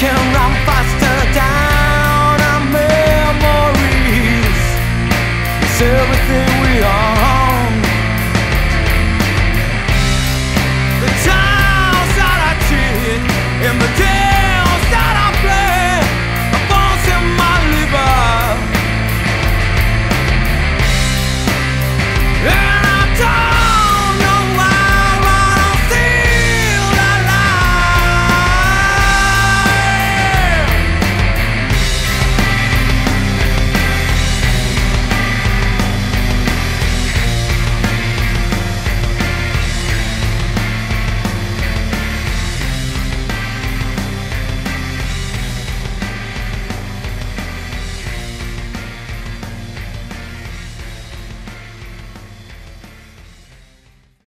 can run fast